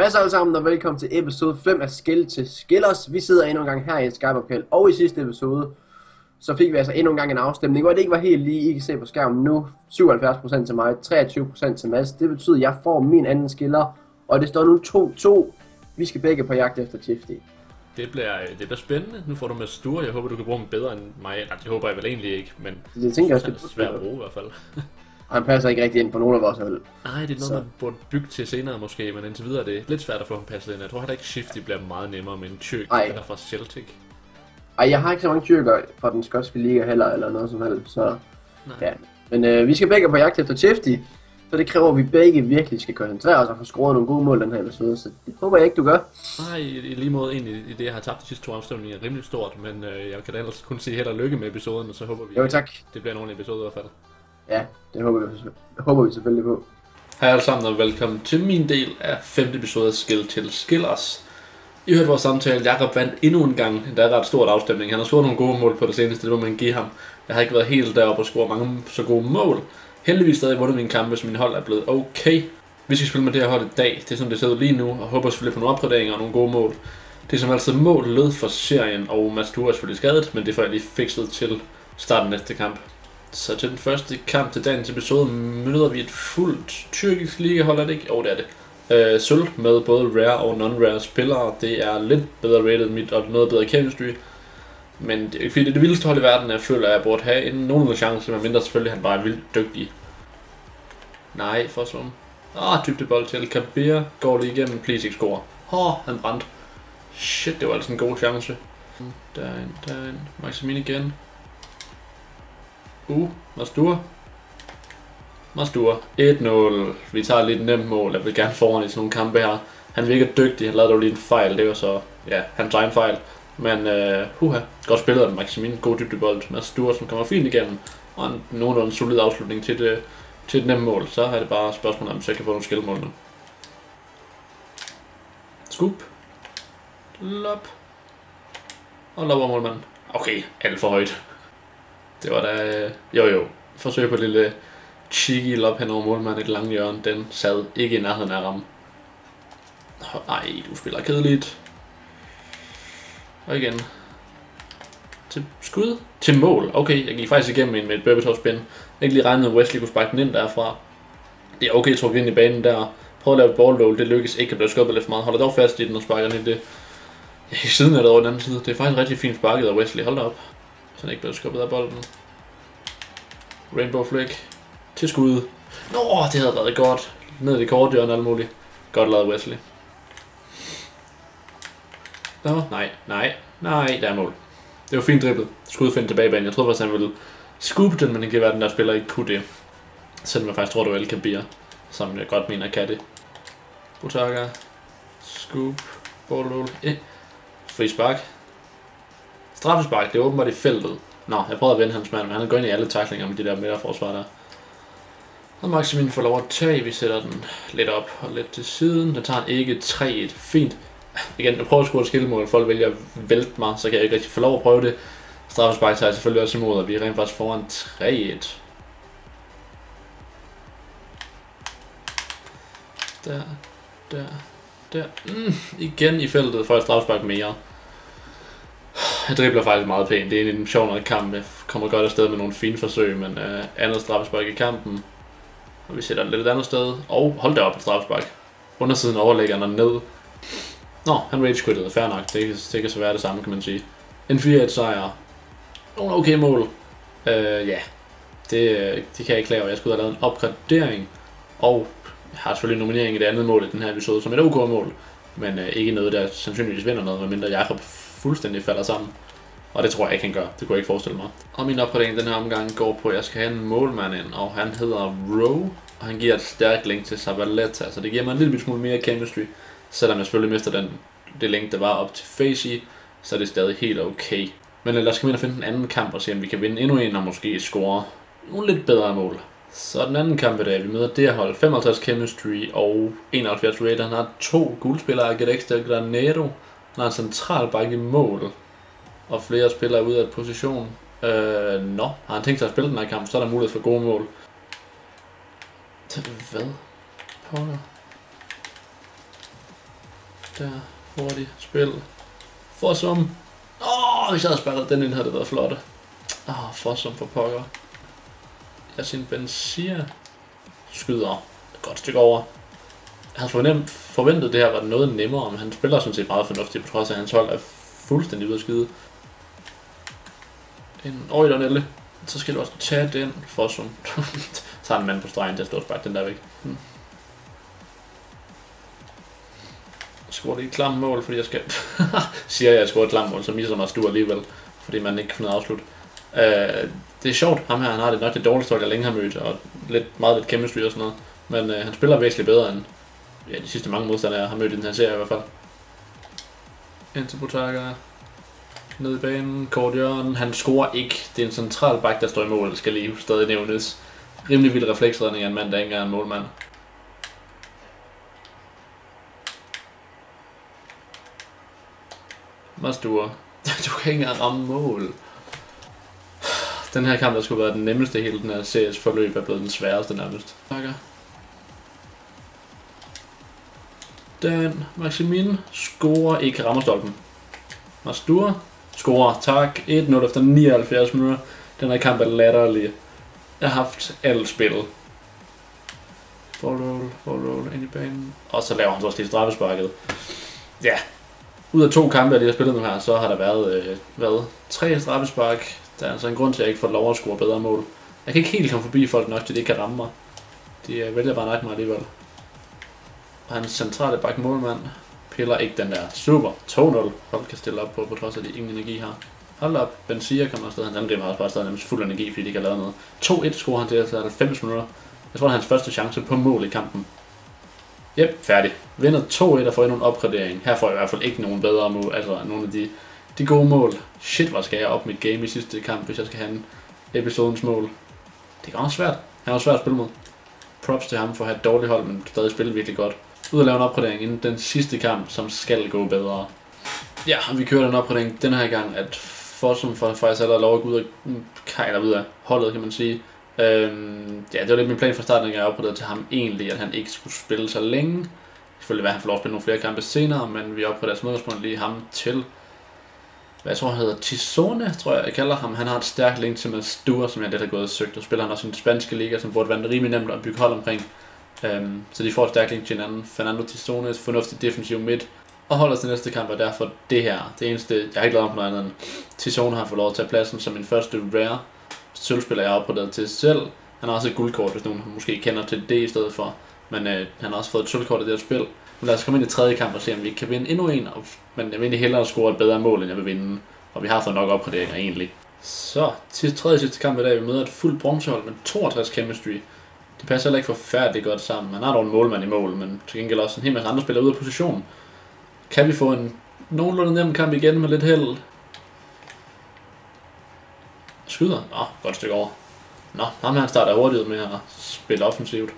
Hvad så alle sammen, og velkommen til episode 5 af Skill til Skillers. Vi sidder endnu en gang her i et Skype og i sidste episode, så fik vi altså endnu en gang en afstemning, hvor det ikke var helt lige, I kan se på skærmen nu. 77% til mig, 23% til Mads. Det betyder, at jeg får min anden skiller, og det står nu 2-2. Vi skal begge på jagt efter Chifty. Det bliver, det bliver spændende. Nu får du med Sture. Jeg håber, du kan bruge dem bedre end mig. Nej, det håber jeg vel egentlig ikke, men Det tænker jeg det også, er svært at bruge i hvert fald. Og han passer ikke rigtig ind på nogen af vores hold. Nej, det er noget, Så. man burde bygge til senere måske, men indtil videre er det lidt svært at få ham passet ind. Jeg tror heller ikke, Shifty bliver meget nemmere med en tyrk eller fra Celtic. Ej, jeg har ikke så mange tyrker fra den skotske liga heller, eller noget som helst, så Nej. ja. Men øh, vi skal begge på jagt efter Chifty, så det kræver, at vi begge virkelig skal koncentrere os og få scoret nogle gode mål den her episode, så det håber jeg ikke, du gør. Nej, i, i lige måde egentlig i det, jeg har tabt de sidste to afstemninger er rimelig stort, men øh, jeg kan da ellers kun sige held og lykke med episoden, og så håber vi, Jo, tak. det bliver en ordentlig episode i hvert fald. Ja, det håber vi, håber vi selvfølgelig på. Hej alle sammen og velkommen til min del af femte episode af Skill til Skillers. I hørte vores samtale, Jakob vandt endnu en gang, der er ret stort afstemning. Han har scoret nogle gode mål på det seneste, det må man give ham. Jeg har ikke været helt deroppe og score mange så gode mål. Heldigvis stadig vundet mine kampe, så min hold er blevet okay. Vi skal spille med det her hold i dag, det er som det ser ud lige nu, og håber selvfølgelig på nogle opgraderinger og nogle gode mål. Det er som altid mål lød for serien, og Mads Dure er selvfølgelig skadet, men det får jeg lige fikset til starten næste kamp. Så til den første kamp til dagens episode møder vi et fuldt tyrkisk ligahold, er det ikke? Jo, det er det. Øh, sølv med både rare og non-rare spillere. Det er lidt bedre rated end mit, og noget bedre chemistry. Men det er ikke fordi, det er det vildeste hold i verden, jeg føler, at jeg burde have en nogenlunde chance, men mindre selvfølgelig, han bare er vildt dygtig. Nej, for som. Ah, dybde bold til Kabir. Går lige igennem, please ikke score. Åh, oh, han brændte. Shit, det var altså en god chance. Derind, derind. Maximin igen. Uh, Mastur. Mastur. 1-0. Vi tager lidt nemt mål. Jeg vil gerne foran i sådan nogle kampe her. Han virker dygtig. Han lavede dog lige en fejl. Det var så, ja, hans egen fejl. Men, uh, huha. Godt spillet af Maximin. God dybdebold. Mastur, som kommer fint igennem. Og en nogenlunde solid afslutning til det, til et nemt mål. Så er det bare spørgsmålet, om, så jeg kan få nogle skillemål nu. Scoop. Lop. Og lopper målmanden. Okay, alt for højt. Det var da... øh, Jo jo. Forsøg på et lille cheeky lop hen over målmanden i det lange hjørne. Den sad ikke i nærheden af ramme. Nej, du spiller kedeligt. Og igen. Til skud. Til mål. Okay, jeg gik faktisk igennem en med et burpee spin. Jeg ikke lige regnet, at Wesley kunne sparke den ind derfra. Det er okay, trukket ind i banen der. Prøv at lave et ball roll. Det lykkes ikke at blive skubbet lidt for meget. Holder dog fast i den og sparker den i det. I siden er det over den anden side. Det er faktisk rigtig fint sparket af Wesley. Hold da op. Så han ikke blev skubbet af bolden. Rainbow Flick. Til skud. Nå, det havde været godt. Ned i det korte hjørne og alt muligt. Godt lavet Wesley. Nå, nej, nej, nej, der er mål. Det var fint dribblet. Skud finde tilbage banen. Jeg troede faktisk, han ville scoop den, men det kan være, at den der spiller ikke kunne det. Selvom jeg faktisk tror, det var El Bier, som jeg godt mener kan det. Butaka. Scoop. Ball eh. Fri spark. Straffespark, det er åbenbart i feltet. Nå, jeg prøvede at vende hans mand, men han går ind i alle taklinger med de der midterforsvar der. Og Maximin får lov at tage, vi sætter den lidt op og lidt til siden. Den tager han ikke 3-1. Fint. Igen, jeg prøver at score et skillemål, folk vælger at vælte mig, så kan jeg ikke rigtig få lov at prøve det. Straffespark tager jeg selvfølgelig også imod, og vi er rent faktisk foran 3-1. Der, der, der. Mm, igen i feltet for et straffespark mere. Han dribler faktisk meget pænt. Det er en sjov nok kamp. Jeg kommer godt afsted med nogle fine forsøg, men øh, andet straffespark i kampen. Og vi sætter den lidt et andet sted. Og hold da op et straffespark. Undersiden overlægger den ned. Nå, han rage quittede. Fair nok. Det, kan- det kan så være det samme, kan man sige. En 4-1 sejr. Nogle okay mål. Øh, ja. Det, øh, det kan jeg ikke klage over. Jeg skulle have lavet en opgradering. Og jeg har selvfølgelig nominering i det andet mål i den her episode som et OK mål. Men øh, ikke noget, der sandsynligvis vinder noget, medmindre Jakob fuldstændig falder sammen. Og det tror jeg ikke, han gør. Det kunne jeg ikke forestille mig. Og min opgradering den her omgang går på, at jeg skal have en målmand ind, og han hedder Rowe. Og han giver et stærkt link til Zabaleta, så det giver mig en lille smule mere chemistry. Selvom jeg selvfølgelig mister den, det link, der var op til Facey, så er det stadig helt okay. Men lad os komme ind og finde en anden kamp og se, om vi kan vinde endnu en og måske score nogle lidt bedre mål. Så den anden kamp i dag, vi møder det her hold, 55 chemistry og 71 Raider. Han har to guldspillere, Gedex og Granero. Han har en central bakke i mål, og flere spillere ude af position. Øh, nå, har han tænkt sig at spille den her kamp, så er der mulighed for gode mål. Hvad? Pokker. Der, hurtigt, spil. Forsum. Åh, oh, hvis jeg havde spillet den ind, havde det været flot. Åh, oh, Fossum for pokker. Yasin Benzia skyder et godt stykke over. Havde fornemt, forventet, det her var noget nemmere, men han spiller sådan set meget fornuftigt, på trods af, at hans hold er fuldstændig ude at skyde. En Øjdernelle. Så skal du også tage den Fossum. så har en mand på stregen til at stå og den der væk. Hmm. det et klamt mål, fordi jeg skal... siger jeg, at jeg et klamt mål, så misser mig stor alligevel, fordi man ikke kan afslut. Uh, øh, det er sjovt, ham her, han har det nok det dårligste hold, jeg længe har mødt, og lidt, meget lidt chemistry og sådan noget. Men uh, han spiller væsentligt bedre end ja, de sidste mange modstandere, jeg har mødt i den her serie i hvert fald. Ind til Butaka. Ned i banen. Kort Han scorer ikke. Det er en central bak, der står i mål, skal lige stadig nævnes. Rimelig vild refleksredning af en mand, der ikke engang er en målmand. Mastur. Du kan ikke engang ramme mål. Den her kamp, der skulle være den nemmeste hele den her series forløb, er blevet den sværeste nærmest. Takker. Den Maximin scorer ikke rammer stolpen. Mastur scorer. Tak. 1-0 efter 79 minutter. Den her kamp er latterlig. Jeg har haft alt spillet. Ball roll, ball roll, ind i banen. Og så laver han så også lige straffesparket. Ja, ud af to kampe, jeg har spillet nu her, så har der været, øh, hvad, tre straffespark. Der er altså en grund til, at jeg ikke får lov at score bedre mål. Jeg kan ikke helt komme forbi folk nok, til de ikke kan ramme mig. De øh, vælger bare nok mig alligevel. Og hans centrale bak målmand piller ikke den der super 2-0. Hold kan stille op på, på trods af, at de ingen energi har. Hold op, Benzia kommer afsted. Han angriber også bare stadig nærmest fuld energi, fordi de ikke har lavet noget. 2-1 scorer han til efter 90 minutter. Jeg tror, det er hans første chance på mål i kampen. Jep, færdig. Vinder 2-1 og får endnu en opgradering. Her får jeg i hvert fald ikke nogen bedre mål, altså nogle af de, de gode mål. Shit, hvor skal jeg op mit game i sidste kamp, hvis jeg skal have en episodens mål. Det er også svært. Han er svært at spille mod. Props til ham for at have et dårligt hold, men stadig spille virkelig godt. Ud at lave en opgradering inden den sidste kamp, som skal gå bedre. Ja, og vi kører den opgradering den her gang, at Fossum for faktisk allerede lov at gå ud af, eller ud af holdet, kan man sige. Øhm, ja, det var lidt min plan fra starten, at jeg opgraderede til ham egentlig, at han ikke skulle spille så længe. Selvfølgelig at han får lov at spille nogle flere kampe senere, men vi opgraderede som udgangspunkt lige ham til, hvad jeg tror han hedder, Tizone, tror jeg, jeg kalder ham. Han har et stærkt link til Mastur, som jeg lidt har gået og søgt, og spiller han også i den spanske liga, som burde være rimelig nemt at bygge hold omkring. Um, så de får et stærkt link til hinanden. Fernando Tizones, fornuftig defensiv midt, og holder til næste kamp, og derfor det her, det eneste, jeg har ikke lavet om på noget andet end har fået lov at tage pladsen som min første rare, sølvspiller, jeg har opgraderet til selv. Han har også et guldkort, hvis nogen måske kender til det i stedet for. Men øh, han har også fået et sølvkort i det her spil. Men lad os komme ind i tredje kamp og se, om vi kan vinde endnu en. Og, men jeg vil egentlig hellere score et bedre mål, end jeg vil vinde. Og vi har fået nok opgraderinger egentlig. Så til tredje sidste kamp i dag, vi møder et fuldt bronzehold med 62 chemistry. Det passer heller ikke forfærdeligt godt sammen. Man har dog en målmand i mål, men til gengæld også en hel masse andre spillere ude af position. Kan vi få en nogenlunde nem kamp igen med lidt held? Skyder? Nå, godt stykke over. Nå, ham her starter hurtigt med at spille offensivt.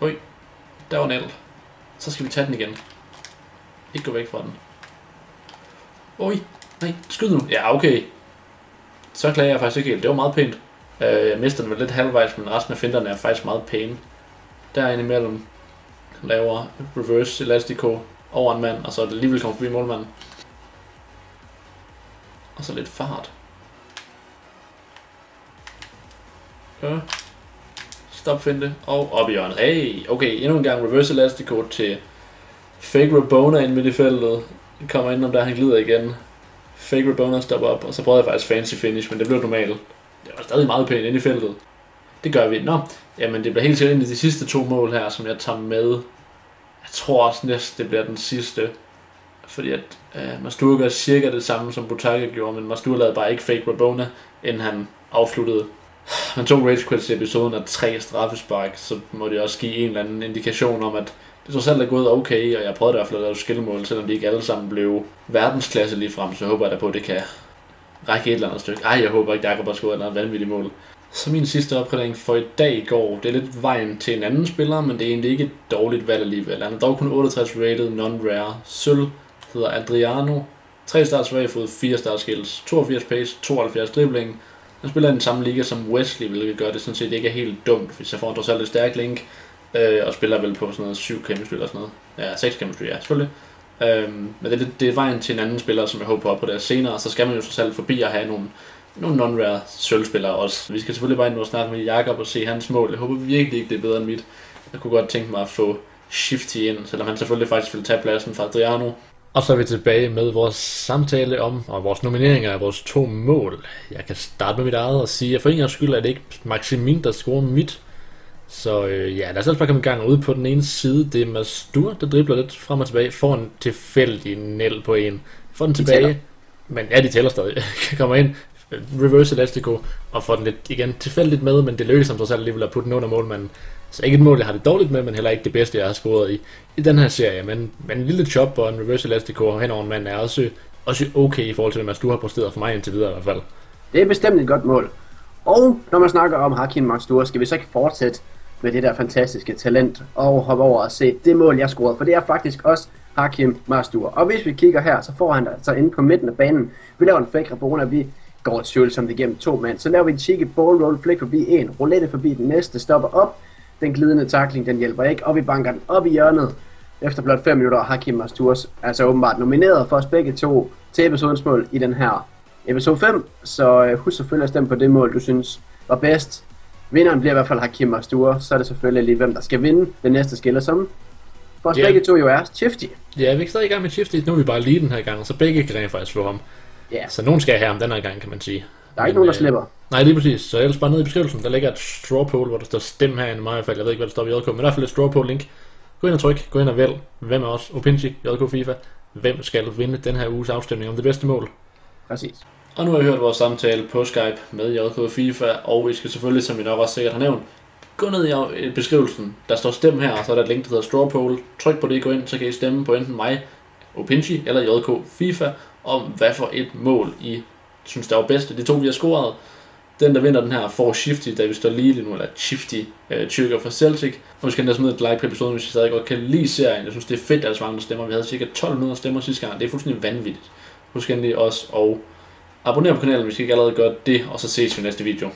Ui, der var en el. Så skal vi tage den igen. Ikke gå væk fra den. Ui, nej, skyd nu. Ja, okay. Så klager jeg faktisk ikke helt. Det var meget pænt. Øh, jeg mister den vel lidt halvvejs, men resten af finterne er faktisk meget pæne. Der imellem laver reverse elastico over en mand, og så er det alligevel kommer forbi målmanden. Og så lidt fart. Ja. Stop finte og op i hjørnet. Hey, okay, endnu en gang reverse elastico til Fake Rabona ind midt i feltet. Kommer ind om der, han glider igen. Fake Rabona stopper op, og så prøvede jeg faktisk fancy finish, men det blev normalt. Det var stadig meget pænt ind i feltet. Det gør vi. Nå, jamen det bliver helt sikkert ind i de sidste to mål her, som jeg tager med. Jeg tror også næsten, det bliver den sidste. Fordi at øh, Mastur gør cirka det samme, som Butaka gjorde, men Mastur lavede bare ikke fake Rabona, inden han afsluttede Han tog Rage Quits episoden af tre straffespark, så må det også give en eller anden indikation om, at det så selv er gået okay, og jeg prøvede i hvert fald at lave skillemål, selvom de ikke alle sammen blev verdensklasse lige frem, så håber jeg da på, at det kan række et eller andet stykke. Ej, jeg håber ikke, Jakob har skåret noget vanvittigt mål. Så min sidste opgradering for i dag går, det er lidt vejen til en anden spiller, men det er egentlig ikke et dårligt valg alligevel. Han er dog kun 68 rated, non-rare. Sølv hedder Adriano. 3 stars fod, 4 stars skills, 82 pace, 72 dribling, han spiller i den samme liga som Wesley, hvilket gør det sådan set ikke er helt dumt, hvis jeg får en trods alt et stærk link. øh, og spiller vel på sådan noget 7 chemistry eller sådan noget. Ja, 6 chemistry, ja, selvfølgelig. Øhm, men det, det er vejen til en anden spiller, som jeg håber på på det senere, så skal man jo så selv forbi at have nogle, nogle non-rare sølvspillere også. Vi skal selvfølgelig bare ind og snakke med Jakob og se hans mål. Jeg håber virkelig ikke, det er bedre end mit. Jeg kunne godt tænke mig at få Shifty ind, selvom han selvfølgelig faktisk ville tage pladsen fra Adriano. Og så er vi tilbage med vores samtale om og vores nomineringer af vores to mål. Jeg kan starte med mit eget og sige, at for en skyld er det ikke Maximin, der scorer mit. Så øh, ja, lad os bare komme i gang ude på den ene side. Det er Mastur, der dribler lidt frem og tilbage. Får en tilfældig næld på en. Får den tilbage. Tæller. Men ja, de tæller stadig. kommer ind, reverse elastico, og får den lidt igen tilfældigt med, men det lykkes ham trods alt alligevel at putte den under målmanden. Så ikke et mål, jeg har det dårligt med, men heller ikke det bedste, jeg har scoret i, i den her serie. Men, men en lille chop og en reverse elastico hen over en mand er også, også okay i forhold til, hvad du har præsteret for mig indtil videre i hvert fald. Det er bestemt et godt mål. Og når man snakker om Hakim Makstur, skal vi så ikke fortsætte med det der fantastiske talent og hoppe over og se det mål, jeg scorede. For det er faktisk også Hakim Mastur. Og hvis vi kigger her, så får han der altså inde på midten af banen. Vi laver en fake Rabona, vi går tvivlsomt igennem to mand. Så laver vi en cheeky ball roll, flick forbi en, roulette forbi den næste, stopper op. Den glidende takling, den hjælper ikke, og vi banker den op i hjørnet. Efter blot 5 minutter har Hakim Masturs altså åbenbart nomineret for os begge to til episodens mål i den her episode 5. Så øh, husk selvfølgelig at stemme på det mål, du synes var bedst. Vinderen bliver i hvert fald Hakim Mastur, så er det selvfølgelig lige, hvem der skal vinde den næste skiller, som for os yeah. begge to jo er Chifty. Ja, vi er stadig i gang med Chifty. Nu er vi bare lige den her gang, så begge kan rent faktisk få ham. Ja. Yeah. Så nogen skal have ham den her gang, kan man sige. Der er ikke Men, nogen, der øh, slipper. Nej, lige præcis. Så ellers bare ned i beskrivelsen, der ligger et straw poll, hvor der står stem herinde i mig i hvert fald. Jeg ved ikke, hvad der står i JK, men i hvert fald et straw poll link. Gå ind og tryk, gå ind og vælg, hvem er os, Opinji, JK FIFA, hvem skal vinde den her uges afstemning om det bedste mål. Præcis. Og nu har I hørt vores samtale på Skype med JK FIFA, og vi skal selvfølgelig, som vi nok også sikkert har nævnt, gå ned i øh, beskrivelsen. Der står stem her, og så er der et link, der hedder Straw Poll. Tryk på det, gå ind, så kan I stemme på enten mig, Opinji eller JK FIFA, om hvad for et mål I synes, der var bedst. De to, vi har scoret. Den, der vinder den her, får Shifty, da vi står lige lige nu, eller Shifty øh, Tyrker fra Celtic. Og vi skal endda smide et like på episoden, hvis I stadig godt kan lide serien. Jeg synes, det er fedt, at der er så mange, der stemmer. Vi havde cirka 1200 stemmer sidste gang. Det er fuldstændig vanvittigt. Husk endelig også og abonner på kanalen, hvis I ikke allerede gør det, og så ses vi i næste video.